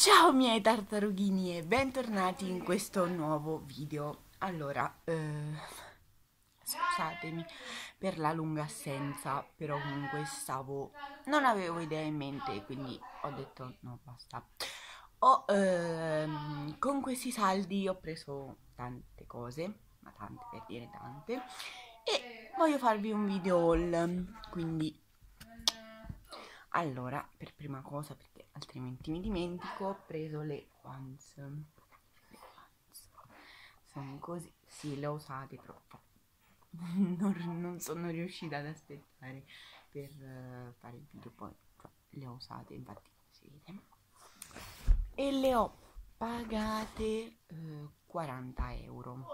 Ciao miei tartarughini e bentornati in questo nuovo video. Allora, eh, scusatemi per la lunga assenza, però comunque stavo... non avevo idea in mente, quindi ho detto no, basta. Ho, ehm, con questi saldi ho preso tante cose, ma tante per dire tante, e voglio farvi un video haul, quindi... Allora, per prima cosa, perché altrimenti mi dimentico, ho preso le Vans. Le Vans. Sono così, sì, le ho usate troppo. non, non, sono riuscita ad aspettare per uh, fare il video, poi cioè, le ho usate, infatti si vede. E le ho pagate uh, 40 euro.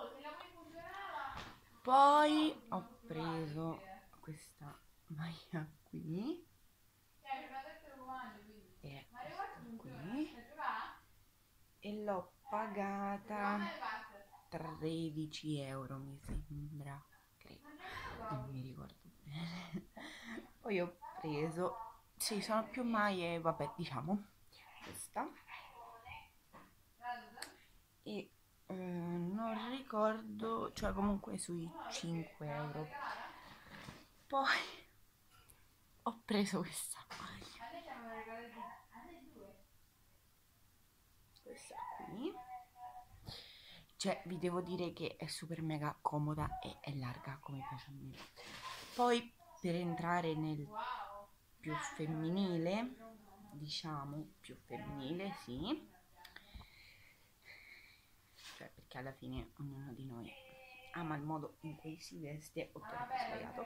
Poi ho preso questa maglia qui e qui e l'ho pagata 13 euro mi sembra credo. Non mi ricordo bene. Poi ho preso sì sono più maglie vabbè diciamo questa. E eh, non ricordo cioè comunque sui 5 euro. Poi ho preso questa maglia questa qui cioè vi devo dire che è super mega comoda e è larga come piace a me. Poi per entrare nel più femminile diciamo più femminile sì. Cioè perché alla fine ognuno di noi ama il modo in cui si veste o sbagliato.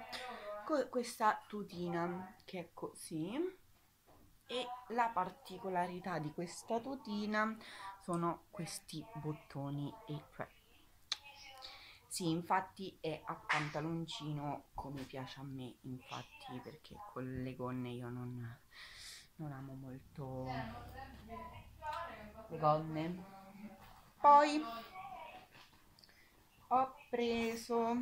Con questa tutina che è così e la particolarità di questa tutina sono questi bottoni e cioè sì infatti è a pantaloncino come piace a me infatti perché con le gonne io non, non amo molto le gonne. Poi ho preso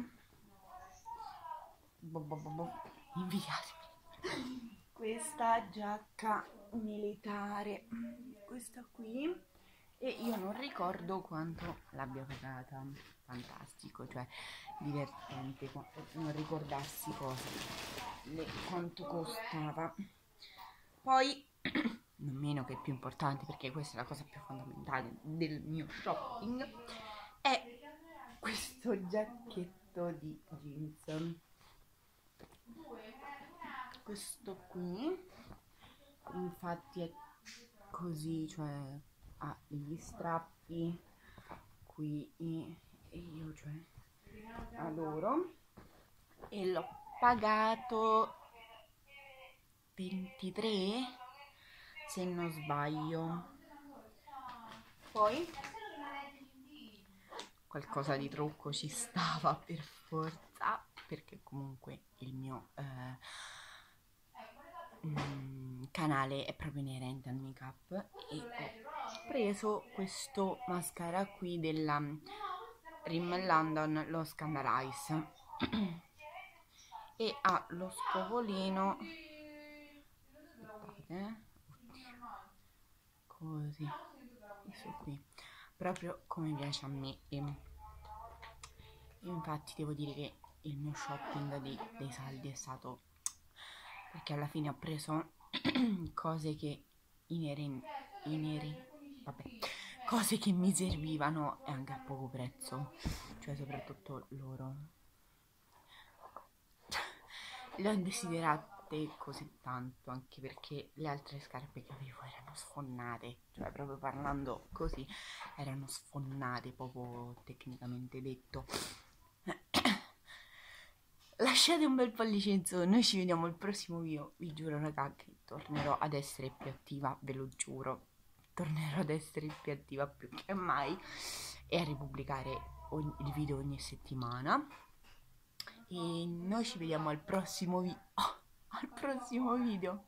bo bo bo bo, invidiatemi questa giacca militare. Questa qui. E io non ricordo quanto l'abbia pagata. Fantastico cioè divertente non ricordassi cosa le, quanto costava. Poi non meno che più importante perché questa è la cosa più fondamentale del mio shopping è questo giacchetto di jeans questo qui. Infatti è così cioè ha degli strappi qui e io cioè adoro. E l'ho pagato 23 se non sbaglio. Poi qualcosa di trucco ci stava per forza perché comunque il mio eh, canale è proprio inerente al make up e ho preso questo mascara qui della Rimmel London lo Scandalize e ha lo scovolino aspettate così questo qui proprio come piace a me. Infatti devo dire che il mio shopping di, dei saldi è stato perché alla fine ho preso cose che inerenti ineri, vabbè cose che mi servivano e anche a poco prezzo cioè soprattutto loro. Le ho desiderate così tanto anche perché le altre scarpe che avevo erano sfonnate cioè proprio parlando così erano sfonnate proprio tecnicamente detto lasciate un bel pollice in su noi ci vediamo al prossimo video. Vi giuro raga che tornerò ad essere più attiva ve lo giuro. Tornerò ad essere più attiva più che mai e a ripubblicare ogni, il video ogni settimana. E noi ci vediamo al prossimo video oh, al prossimo video